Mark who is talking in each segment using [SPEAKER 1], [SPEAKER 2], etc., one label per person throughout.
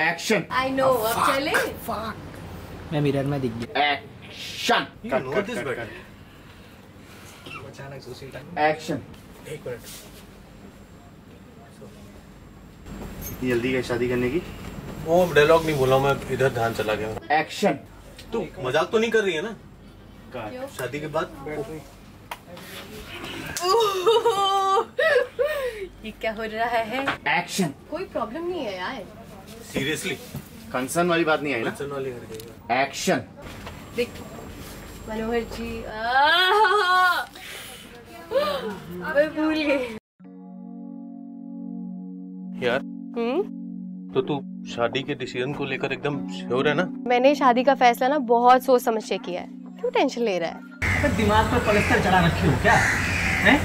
[SPEAKER 1] Action
[SPEAKER 2] I know अब चले।
[SPEAKER 3] मैं मिरर में दिख गया।
[SPEAKER 1] एक्शन एक्शन
[SPEAKER 3] एक मिनट
[SPEAKER 1] इतनी जल्दी क्या शादी करने की?
[SPEAKER 4] वो डायलॉग नहीं बोला मैं इधर ध्यान चला गया।
[SPEAKER 1] एक्शन
[SPEAKER 4] तू मज़ाक तो नहीं कर रही है ना? शादी के बाद?
[SPEAKER 2] ये क्या हो रहा है?
[SPEAKER 1] एक्शन
[SPEAKER 2] कोई प्रॉब्लम नहीं है यार।
[SPEAKER 4] सीरियसली
[SPEAKER 1] कंसर्न वाली बात नहीं आई ना?
[SPEAKER 4] कंसर्न वाली कर गई
[SPEAKER 1] एक्शन
[SPEAKER 2] देख मनोहर जी आह! मैं भूल गई।
[SPEAKER 4] यार।
[SPEAKER 2] हम्म?
[SPEAKER 4] तो तू शादी के डिसीज़न को लेकर एकदम श्योर है ना?
[SPEAKER 2] मैंने शादी का फैसला ना बहुत सोच समझ के किया है। क्यों टेंशन ले रहा है?
[SPEAKER 3] अबे दिमाग पर पलस्तर चढ़ा रखी हो क्या? हैं?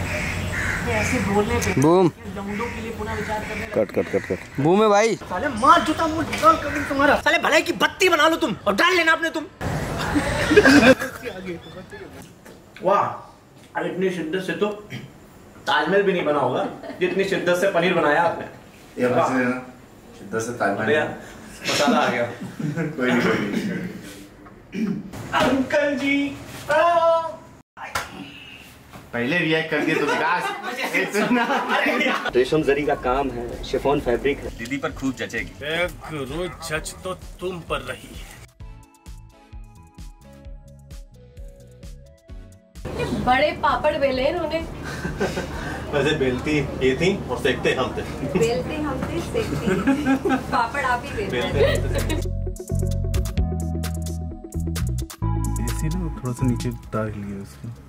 [SPEAKER 3] ये ऐसे बोलने पे
[SPEAKER 5] बूम।
[SPEAKER 3] के लिए पुनः विचार
[SPEAKER 5] cut cut cut cut. Boom है भाई।
[SPEAKER 3] साले मार जूता मुँह निकाल कर दूँ तुम्हारा। साले भलाई की बत्ती बना लो तुम और डाल लेना अपने तुम।
[SPEAKER 6] वाह अरे इतनी शिद्दत से तो ताजमहल भी नहीं बना होगा जितनी शिद्दत से पनीर बनाया आपने।
[SPEAKER 1] ये बस शिद्दत से ताजमहल।
[SPEAKER 6] बढ़िया। मसाला आ गया।
[SPEAKER 1] कोई नहीं कोई नहीं।
[SPEAKER 6] अंकल जी
[SPEAKER 1] पहले रिएक्ट कर दिया तो विकास इतना
[SPEAKER 6] रेशम जरी का काम है शिफॉन फैब्रिक है।
[SPEAKER 1] दीदी पर खूब जचेगी।
[SPEAKER 4] गुरु जज तो तुम पर रही
[SPEAKER 2] ये बड़े पापड़ बेले इन्होंने।
[SPEAKER 4] वैसे बेलती ये थी और सेकते हम थे।
[SPEAKER 2] बेलते हम थे सेकते पापड़ आप ही बेल
[SPEAKER 4] बेलते
[SPEAKER 2] थे
[SPEAKER 7] ना थोड़ा सा नीचे उतार लिए उसको।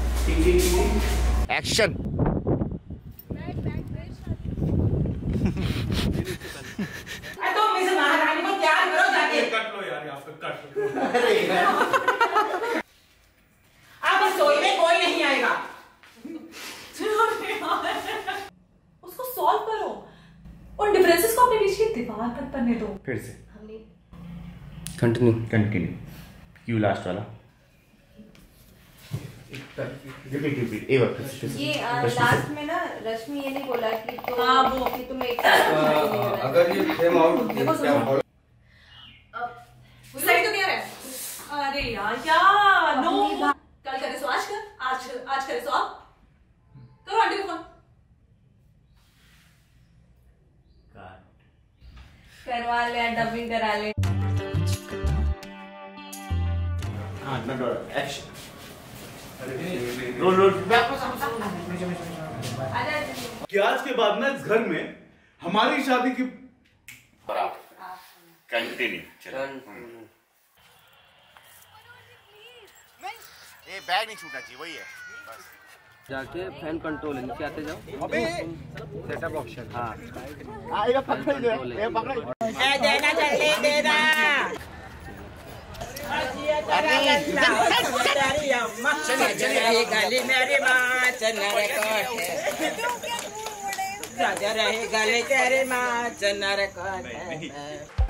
[SPEAKER 1] एक्शन
[SPEAKER 8] अब रसोई में कोई नहीं आएगा
[SPEAKER 9] उसको सॉल्व करो और डिफरेंसेस को अपने बीच की दीवार पर बनने दो
[SPEAKER 1] फिर से।
[SPEAKER 2] हमने
[SPEAKER 5] कंटिन्यू
[SPEAKER 1] कंटिन्यू क्यू लास्ट वाला। रिपीट रिपीट एक बार फिर से,
[SPEAKER 2] ये लास्ट में ना रश्मि ये नहीं बोला कि तो
[SPEAKER 9] हाँ, वो।
[SPEAKER 2] कि तुम एक
[SPEAKER 5] अगर ये फ्रेम आउट
[SPEAKER 9] देखो सुनो। सही तो कह रहा है? अरे यार क्या? नो कल करे सो आज कर आज आज करे सो अब करो आंटी को फ़ोन
[SPEAKER 2] करवा ले डबिंग करा ले।
[SPEAKER 1] हाँ हाँ
[SPEAKER 7] एक्शन आज के बाद ना इस घर में हमारी शादी की
[SPEAKER 1] कंटिन्यू ये बैग नहीं छूटना चाहिए वही है बस
[SPEAKER 5] जाके फ़ैन कंट्रोल है नीचे आते जाओ।
[SPEAKER 1] अबे
[SPEAKER 5] सेटअप ऑप्शन। हाँ।
[SPEAKER 1] आएगा पकड़ ले ये पकड़
[SPEAKER 8] ए देना चले देना। चलिए चलिए माँ चन्नर राजा रहे गले तेरे माँ चन्नर कोट